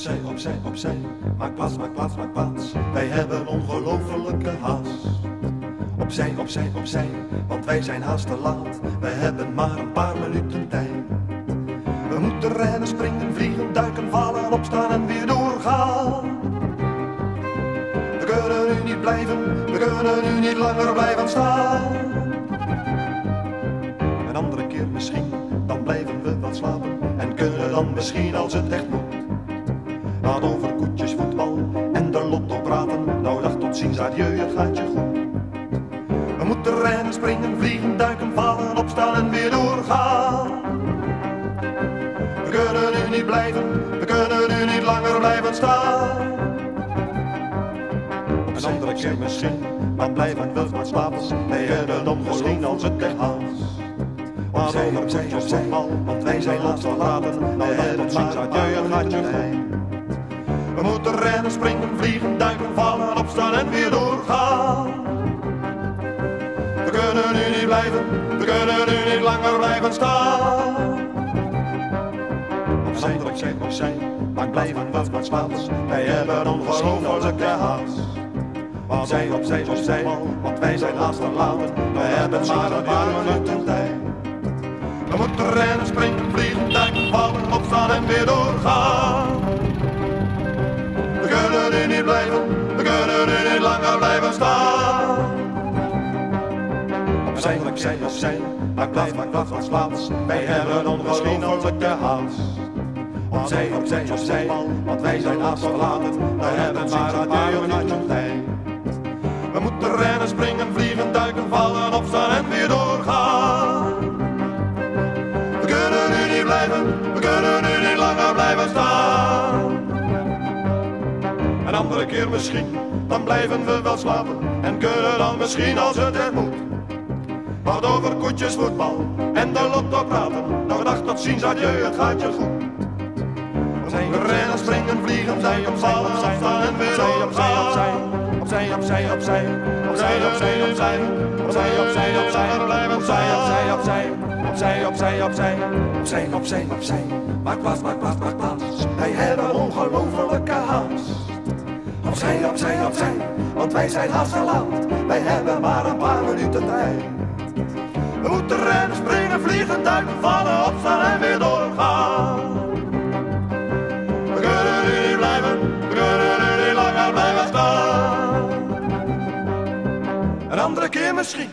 Opzij, opzij, opzij, maak plaats, maak plaats, maak plaats. Wij hebben ongelofelijke haast. Opzij, opzij, opzij, want wij zijn haast te laat. Wij hebben maar een paar minuten tijd. We moeten rennen, springen, vliegen, duiken, vallen, opstaan en weer doorgaan. We kunnen nu niet blijven, we kunnen nu niet langer blijven staan. Een andere keer misschien, dan blijven we wat slapen. En kunnen dan misschien als het echt moet. Adieu, het gaat je goed. We moeten rennen, springen, vliegen, duiken, vallen, opstaan en weer doorgaan. We kunnen nu niet blijven, we kunnen nu niet langer blijven staan. Een andere keer misschien, dan blijven we wat slapen. Wij hebben dan misschien als het echt haast. Opzij, opzij, opzij, want wij zijn laatst verlaten. Wij hebben ziens, adieu, het gaat je goed. We moeten rennen, springen, vliegen, duiken, vallen, opstaan en weer doorgaan. We kunnen nu niet blijven, we kunnen nu niet langer blijven staan. Opzij, opzij, opzij, dan blijven we wat slapen. Wij hebben ongelofelijke haast. Opzij, opzij, opzij, want wij zijn haast verlaten. We hebben maar een paar minuten tijd. We moeten rennen, springen, vliegen, duiken, vallen, opstaan en weer doorgaan. We kunnen nu niet langer blijven staan. Opzij, opzij, opzij, maak plaats, maak plaats, maak plaats. Wij hebben ongelofelijke haast. Opzij, opzij, opzij, want wij zijn haast verlaten. We hebben maar een paar minuten tijd. volgende keer misschien. Dan blijven we wel slapen en kunnen dan misschien als het er moet. Wat over koetjes, voetbal en de lotto praten. Nog dag tot ziens, adieu, het gaat je goed. We rennen, springen, vliegen, zij zijn staan en weer opzij, opzij, opzij. Opzij, opzij, opzij. Opzij, opzij, opzij. op zij, op zij, blijven zij, op zijn, op zijn op zijn op zijn. Maak plaats, maak plaats, maak plaats. Zijn laat. Wij hebben maar een paar minuten tijd. We moeten rennen, springen, vliegen, duiken, vallen, opstaan en weer doorgaan. We kunnen nu niet blijven, we kunnen nu niet langer blijven staan. Een andere keer misschien.